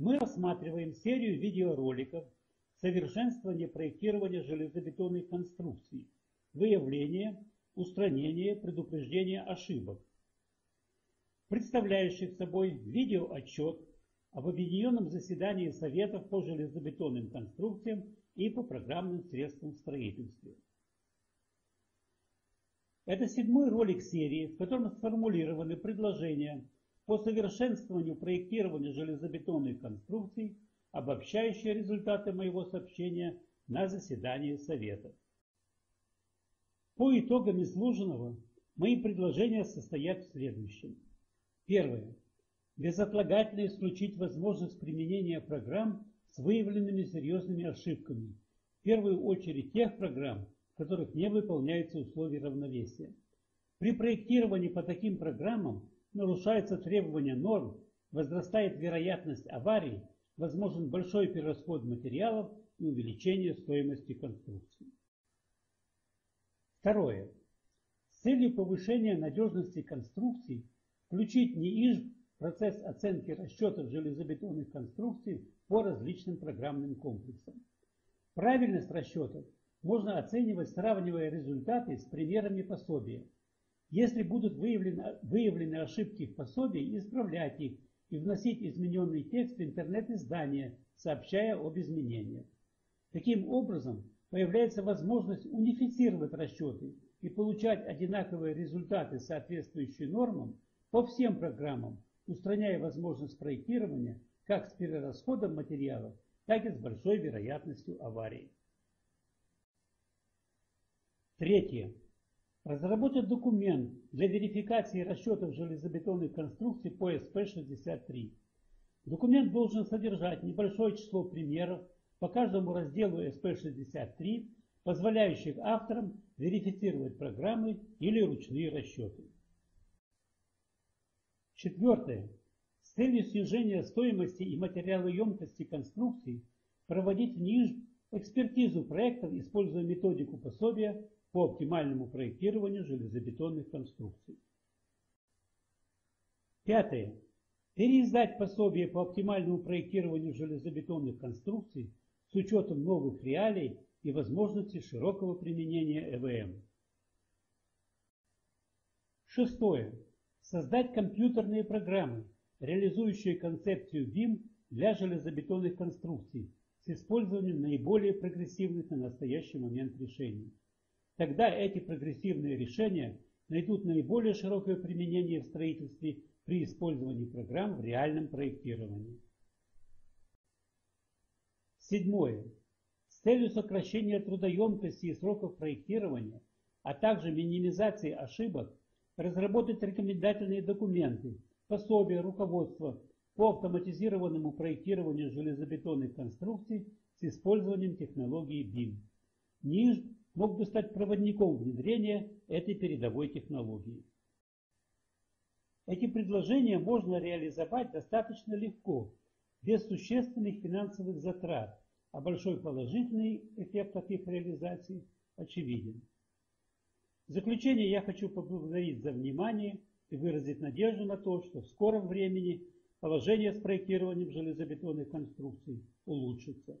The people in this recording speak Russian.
Мы рассматриваем серию видеороликов совершенствования проектирования железобетонной конструкции, выявление, устранение, предупреждение ошибок, представляющих собой видеоотчет об объединенном заседании Советов по железобетонным конструкциям и по программным средствам в строительстве. Это седьмой ролик серии, в котором сформулированы предложения по совершенствованию проектирования железобетонных конструкций, обобщающие результаты моего сообщения на заседании Совета. По итогам изложенного мои предложения состоят в следующем. Первое. Безотлагательно исключить возможность применения программ с выявленными серьезными ошибками, в первую очередь тех программ, в которых не выполняются условия равновесия. При проектировании по таким программам нарушаются требования норм, возрастает вероятность аварий, возможен большой перерасход материалов и увеличение стоимости конструкции. Второе. С целью повышения надежности конструкций включить НИИЖ в процесс оценки расчетов железобетонных конструкций по различным программным комплексам. Правильность расчетов можно оценивать, сравнивая результаты с примерами пособия. Если будут выявлены, выявлены ошибки в пособии, исправлять их и вносить измененный текст в интернет-издание, сообщая об изменениях. Таким образом, появляется возможность унифицировать расчеты и получать одинаковые результаты, соответствующие нормам, по всем программам, устраняя возможность проектирования как с перерасходом материалов, так и с большой вероятностью аварий. Третье. Разработать документ для верификации расчетов железобетонных конструкций по СП-63. Документ должен содержать небольшое число примеров по каждому разделу СП-63, позволяющих авторам верифицировать программы или ручные расчеты. Четвертое. С целью снижения стоимости и материалоемкости конструкций проводить в НИЖ экспертизу проектов, используя методику пособия по оптимальному проектированию железобетонных конструкций. Пятое. Переиздать пособие по оптимальному проектированию железобетонных конструкций с учетом новых реалий и возможности широкого применения ЭВМ. Шестое. Создать компьютерные программы, реализующие концепцию BIM для железобетонных конструкций с использованием наиболее прогрессивных на настоящий момент решений. Тогда эти прогрессивные решения найдут наиболее широкое применение в строительстве при использовании программ в реальном проектировании. Седьмое. С целью сокращения трудоемкости и сроков проектирования, а также минимизации ошибок, разработать рекомендательные документы, пособия, руководство по автоматизированному проектированию железобетонных конструкций с использованием технологии BIM. Мог бы стать проводником внедрения этой передовой технологии. Эти предложения можно реализовать достаточно легко, без существенных финансовых затрат, а большой положительный эффект от их реализации очевиден. В заключение я хочу поблагодарить за внимание и выразить надежду на то, что в скором времени положение с проектированием железобетонных конструкций улучшится.